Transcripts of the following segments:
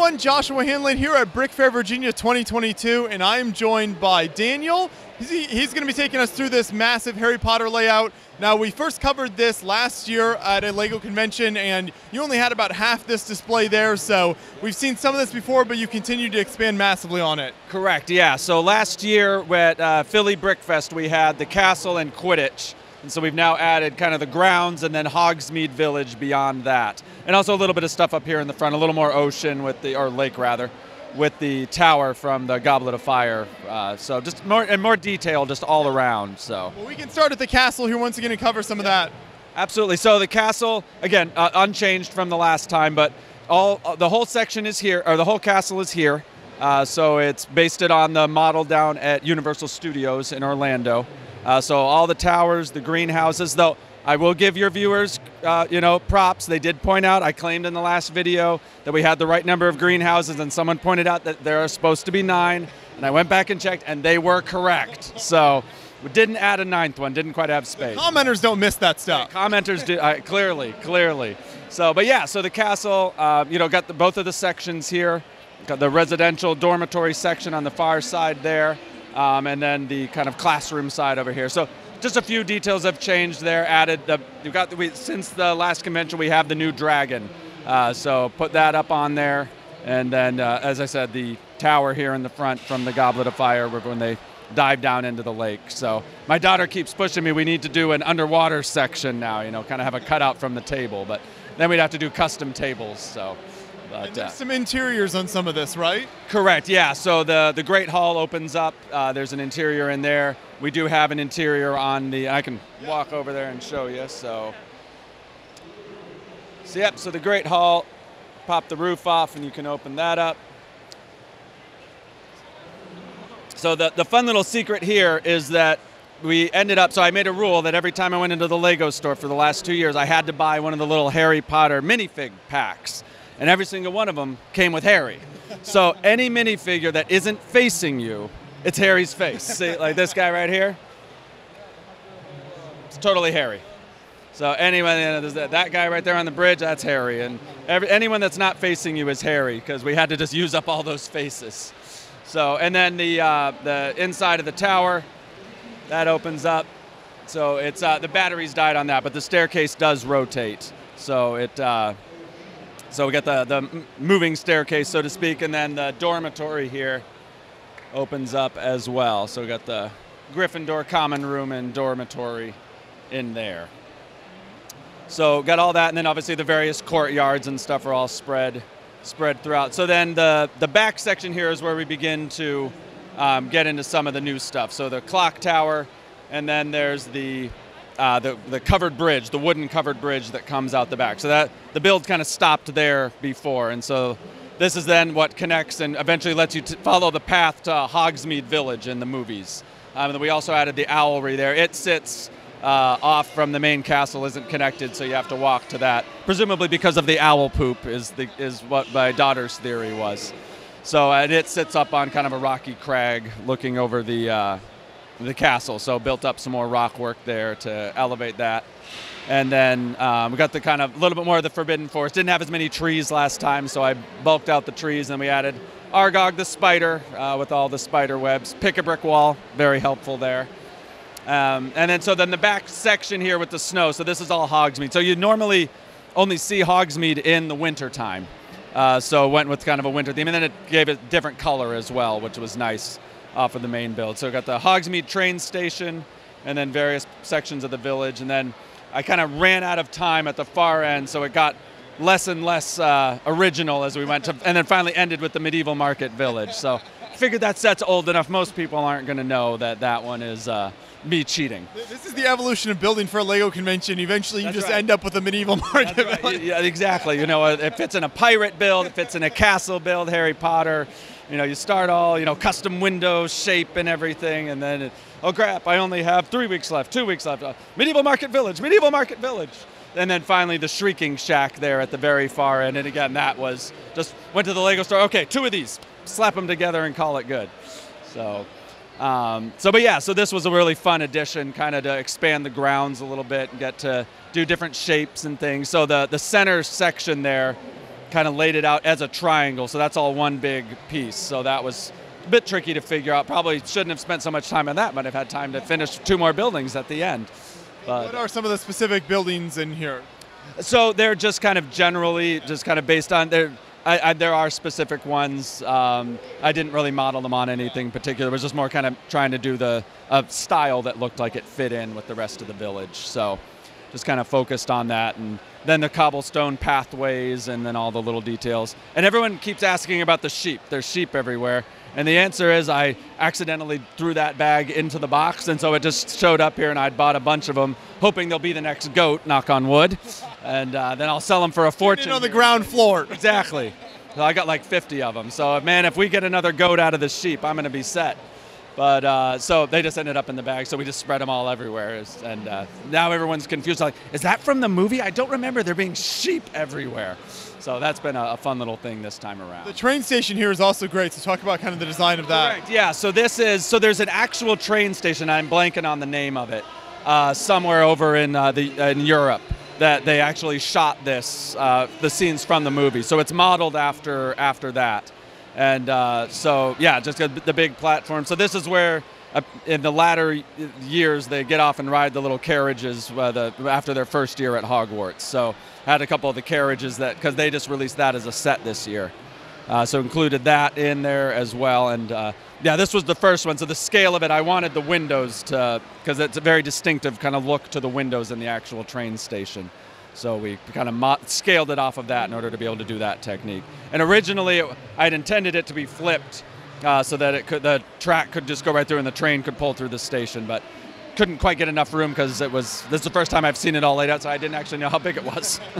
everyone, Joshua Hanlon here at BrickFair Virginia 2022, and I am joined by Daniel. He's, going to be taking us through this massive Harry Potter layout. Now, we first covered this last year at a LEGO convention, and you only had about half this display there, so we've seen some of this before, but you continue to expand massively on it. Correct, yeah. So last year at uh, Philly Brickfest, we had the castle and Quidditch. And so we've now added kind of the grounds and then Hogsmeade Village beyond that. And also a little bit of stuff up here in the front, a little more ocean with the, or lake rather, with the tower from the Goblet of Fire. Uh, so just more and more detail just all around. So well, we can start at the castle here once again and cover some of that. Absolutely. So the castle again uh, unchanged from the last time, but all uh, the whole section is here, or the whole castle is here. Uh, so it's based it on the model down at Universal Studios in Orlando. Uh, so all the towers, the greenhouses, though I will give your viewers, uh, you know, props. They did point out, I claimed in the last video that we had the right number of greenhouses, and someone pointed out that there are supposed to be nine, and I went back and checked, and they were correct. So we didn't add a ninth one, didn't quite have space. The commenters don't miss that stuff. commenters do, uh, clearly, clearly. So, but yeah, so the castle, uh, you know, got the, both of the sections here. Got the residential dormitory section on the far side there um, and then the kind of classroom side over here. So just a few details have changed there. Added the you've got we, since the last convention we have the new dragon. Uh, so put that up on there, and then uh, as I said, the tower here in the front from the Goblet of Fire when they dive down into the lake. So my daughter keeps pushing me. We need to do an underwater section now. You know, kind of have a cutout from the table, but then we'd have to do custom tables. So. But, uh, some interiors on some of this, right? Correct. Yeah. So the the Great Hall opens up. Uh, there's an interior in there. We do have an interior on the. I can walk over there and show you. So. So yep. So the Great Hall. Pop the roof off, and you can open that up. So the the fun little secret here is that we ended up so i made a rule that every time i went into the lego store for the last two years i had to buy one of the little harry potter minifig packs and every single one of them came with Harry. So any minifigure that isn't facing you, it's Harry's face. See, like this guy right here, it's totally Harry. So anyone, you know, that, that guy right there on the bridge, that's Harry, and every, anyone that's not facing you is Harry because we had to just use up all those faces. So and then the uh, the inside of the tower, that opens up. So it's uh, the batteries died on that, but the staircase does rotate. So it. Uh, so we got the, the moving staircase, so to speak, and then the dormitory here opens up as well. So we got the Gryffindor common room and dormitory in there. So got all that, and then obviously the various courtyards and stuff are all spread spread throughout. So then the the back section here is where we begin to um, get into some of the new stuff. So the clock tower, and then there's the uh, the, the covered bridge, the wooden covered bridge that comes out the back. So that the build kind of stopped there before, and so this is then what connects and eventually lets you follow the path to Hogsmeade Village in the movies. Um, and we also added the owlery there. It sits uh, off from the main castle, isn't connected, so you have to walk to that. Presumably because of the owl poop is the is what my daughter's theory was. So and it sits up on kind of a rocky crag, looking over the uh, the castle. So built up some more rock work there to elevate that. And then um, we got the kind of a little bit more of the Forbidden Forest. Didn't have as many trees last time, so I bulked out the trees and we added Aragog the spider uh, with all the spider webs. Pick a brick wall, very helpful there. Um, and then so then the back section here with the snow. So this is all Hogsmeade. So you normally only see Hogsmeade in the winter time. Uh, so went with kind of a winter theme, and then it gave it different color as well, which was nice off of the main build. So we got the Hogsmeade train station and then various sections of the village. And then I kind of ran out of time at the far end, so it got less and less uh, original as we went to, and then finally ended with the medieval market village. So figured that set's old enough. Most people aren't going to know that that one is uh, me cheating. This is the evolution of building for a Lego convention. Eventually, you That's just right. end up with a medieval market. Right. Yeah, exactly. You know, it fits in a pirate build, it fits in a castle build, Harry Potter. You know, you start all, you know, custom windows, shape, and everything, and then, it, oh crap, I only have three weeks left, two weeks left. Uh, medieval Market Village, Medieval Market Village. And then finally the Shrieking Shack there at the very far end. And again, that was just went to the Lego store. Okay, two of these, slap them together and call it good. So, um, so but yeah, so this was a really fun addition, kind of to expand the grounds a little bit and get to do different shapes and things. So the the center section there kind of laid it out as a triangle. So that's all one big piece. So that was a bit tricky to figure out. Probably shouldn't have spent so much time on that, but I've had time to finish two more buildings at the end. But What are some of the specific buildings in here? so they're just kind of generally just kind of based on there. I, I, there are specific ones. Um, I didn't really model them on anything particular. It was just more kind of trying to do the uh, style that looked like it fit in with the rest of the village. So just kind of focused on that, and then the cobblestone pathways, and then all the little details. And everyone keeps asking about the sheep. There's sheep everywhere, and the answer is I accidentally threw that bag into the box, and so it just showed up here, and I'd bought a bunch of them, hoping they'll be the next goat. Knock on wood, and uh, then I'll sell them for a fortune. On the ground floor. Exactly. So I got like 50 of them. So man, if we get another goat out of the sheep, I'm going to be set. But uh, so they just ended up in the bag, so we just spread them all everywhere, and uh, now everyone's confused. Like, is that from the movie? I don't remember there being sheep everywhere. So that's been a, a fun little thing this time around. The train station here is also great. So talk about kind of the design of that. Correct. Yeah. So this is so there's an actual train station. I'm blanking on the name of it. Uh, somewhere over in uh, the in Europe that they actually shot this uh, the scenes from the movie. So it's modeled after after that. And uh, so yeah, just the big platform. So this is where. Uh, in the latter years, they get off and ride the little carriages uh, the, after their first year at Hogwarts. So I had a couple of the carriages that because they just released that as a set this year. Uh, so included that in there as well. And uh, yeah, this was the first one. So the scale of it, I wanted the windows to, because it's a very distinctive kind of look to the windows in the actual train station. So we kind of mo- scaled it off of that in order to be able to do that technique. And originally, it, I'd intended it to be flipped uh, so that it could, the track could just go right through and the train could pull through the station. But couldn't quite get enough room because it was this is the first time I've seen it all laid out, so I didn't actually know how big it was.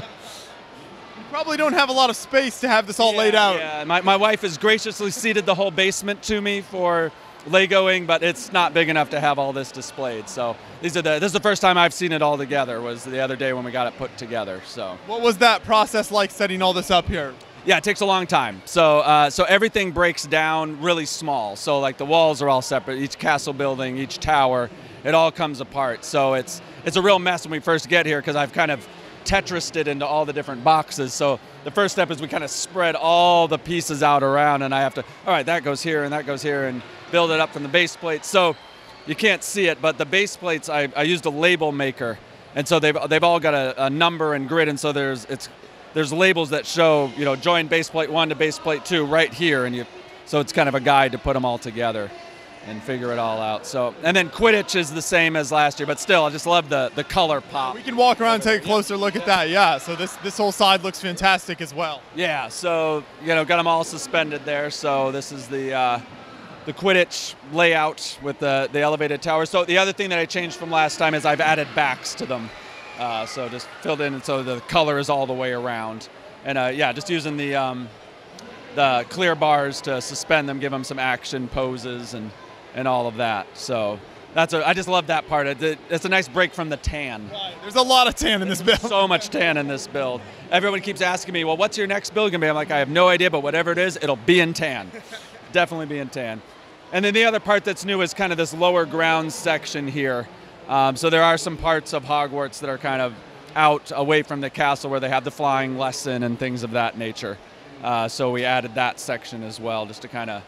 Probably don't have a lot of space to have this all laid out. Yeah, my, my wife has graciously ceded the whole basement to me for Legoing, but it's not big enough to have all this displayed. So these are the this is the first time I've seen it all together. Was the other day when we got it put together. So What was that process like setting all this up here? yeah, it takes a long time. So uh, so everything breaks down really small. So like the walls are all separate. Each castle building, each tower, it all comes apart. So it's it's a real mess when we first get here because I've kind of Tetrised it into all the different boxes. So the first step is we kind of spread all the pieces out around, and I have to, all right, that goes here and that goes here, and build it up from the base plate. So you can't see it, but the base plates, I, I used a label maker, and so they've they've all got a, a number and grid, and so there's it's there's labels that show you know join base plate one to base plate two right here, and you so it's kind of a guide to put them all together and figure it all out. So, and then Quidditch is the same as last year, but still, I just love the the color pop. We can walk around and take a closer look at that. Yeah, so this this whole side looks fantastic as well. Yeah, so you know, got them all suspended there. So this is the uh, the Quidditch layout with the the elevated tower. So the other thing that I changed from last time is I've added backs to them. Uh, so just filled in, and so the color is all the way around. And uh, yeah, just using the um, the clear bars to suspend them, give them some action poses and and all of that. So that's a, I just love that part. It's a nice break from the tan. Right. There's a lot of tan in this build. So much tan in this build. Everyone keeps asking me, well, what's your next build gonna be? I'm like, I have no idea, but whatever it is, it'll be in tan. Definitely be in tan. And then the other part that's new is kind of this lower ground section here. Um, so there are some parts of Hogwarts that are kind of out away from the castle where they have the flying lesson and things of that nature. Uh, so we added that section as well, just to kind of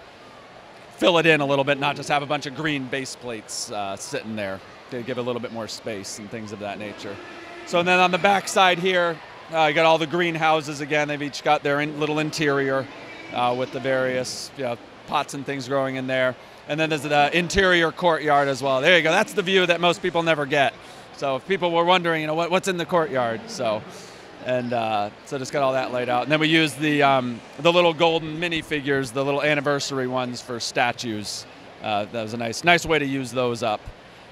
fill it in a little bit, not just have a bunch of green base plates uh, sitting there to give a little bit more space and things of that nature. So then on the back side here, uh, you got all the greenhouses again. They've each got their in, little interior uh, with the various you know, pots and things growing in there. And then there's the interior courtyard as well. There you go. That's the view that most people never get. So if people were wondering, you know, what, what's in the courtyard? So and uh, so just got all that laid out. And then we used the um, the little golden minifigures, the little anniversary ones for statues. Uh, that was a nice nice way to use those up.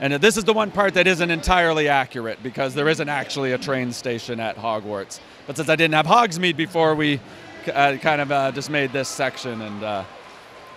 And this is the one part that isn't entirely accurate because there isn't actually a train station at Hogwarts. But since I didn't have Hogsmeade before, we uh, kind of uh, just made this section and.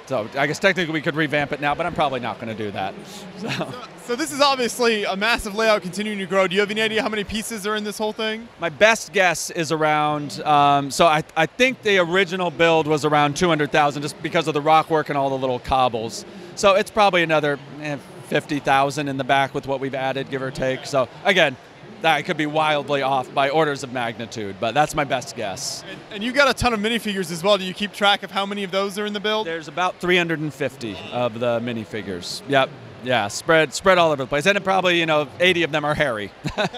So I guess technically we could revamp it now, but I'm probably not going to do that. So. so. this is obviously a massive layout continuing to grow. Do you have any idea how many pieces are in this whole thing? My best guess is around. Um, so I, I think the original build was around 200,000, just because of the rock work and all the little cobbles. So it's probably another eh, 50,000 in the back with what we've added, give or take. So again, that could be wildly off by orders of magnitude, but that's my best guess. And, and you got a ton of minifigures as well. Do you keep track of how many of those are in the build? There's about 350 of the minifigures. Yep. Yeah, spread spread all over the place, and probably you know 80 of them are Harry.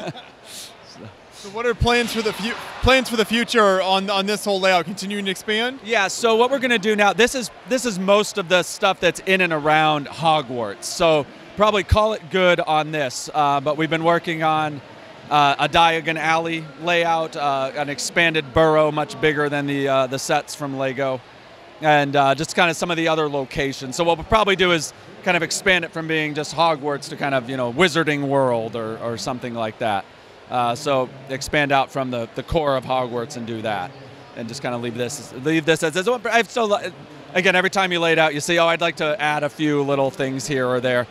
So what are plans for the plans for the future on on this whole layout? Continuing to expand? Yeah. So what we're going to do now, this is this is most of the stuff that's in and around Hogwarts. So probably call it good on this. Uh, but we've been working on uh, a Diagon Alley layout, uh, an expanded burrow, much bigger than the uh, the sets from Lego, and uh, just kind of some of the other locations. So what we'll probably do is kind of expand it from being just Hogwarts to kind of you know Wizarding World or, or something like that. Uh, so expand out from the, the core of Hogwarts and do that, and just kind of leave this leave this as, as I've still again every time you lay it out, you see oh I'd like to add a few little things here or there,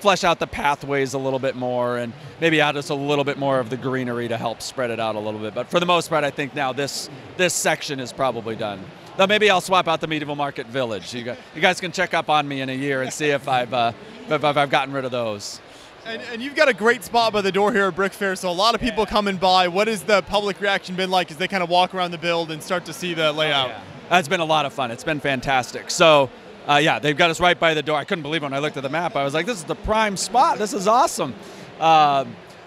flesh out the pathways a little bit more, and maybe add just a little bit more of the greenery to help spread it out a little bit. But for the most part, I think now this this section is probably done. Though maybe I'll swap out the medieval market village. You guys, you guys can check up on me in a year and see if I've uh, if I've gotten rid of those. And, and, you've got a great spot by the door here at BrickFair, so a lot of people yeah. coming by. What has the public reaction been like as they kind of walk around the build and start to see the layout? Oh, yeah. That's been a lot of fun. It's been fantastic. So, uh, yeah, they've got us right by the door. I couldn't believe when I looked at the map. I was like, this is the prime spot. This is awesome. Uh,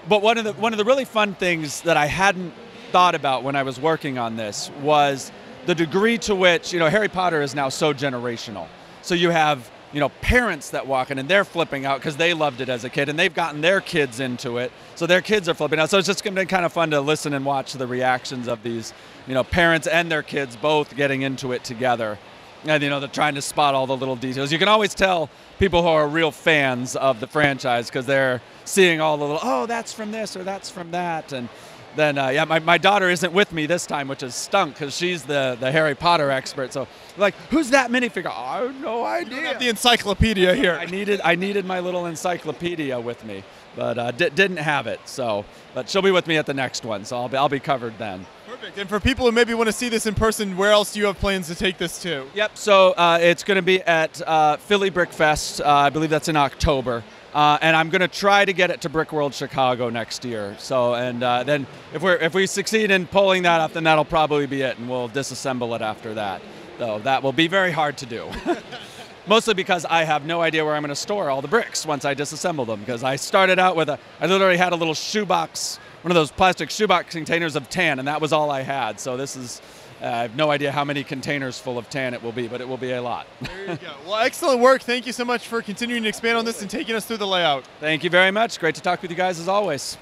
but one of the one of the really fun things that I hadn't thought about when I was working on this was the degree to which you know Harry Potter is now so generational. So you have you know, parents that walk in and they're flipping out because they loved it as a kid and they've gotten their kids into it. So their kids are flipping out. So it's just going to be kind of fun to listen and watch the reactions of these, you know, parents and their kids both getting into it together. And, you know, they're trying to spot all the little details. You can always tell people who are real fans of the franchise because they're seeing all the little, oh, that's from this or that's from that. And, then uh, yeah, my, my daughter isn't with me this time, which is stunk because she's the, the Harry Potter expert. So like, who's that minifigure? I have no idea. have the encyclopedia here. I needed I needed my little encyclopedia with me, but uh, d- didn't have it. So, but she'll be with me at the next one, so I'll be I'll be covered then. Perfect. And for people who maybe want to see this in person, where else do you have plans to take this to? Yep. So uh, it's going to be at uh, Philly Brick Fest. Uh, I believe that's in October. Uh, and I'm going to try to get it to Brick World Chicago next year. So, and uh, then if we if we succeed in pulling that up, then that'll probably be it, and we'll disassemble it after that. Though that will be very hard to do. Mostly because I have no idea where I'm going to store all the bricks once I disassemble them. Because I started out with a, I literally had a little shoebox, one of those plastic shoebox containers of tan, and that was all I had. So this is uh, I have no idea how many containers full of tan it will be, but it will be a lot. there you go. Well, excellent work. Thank you so much for continuing to expand on this and taking us through the layout. Thank you very much. Great to talk with you guys as always.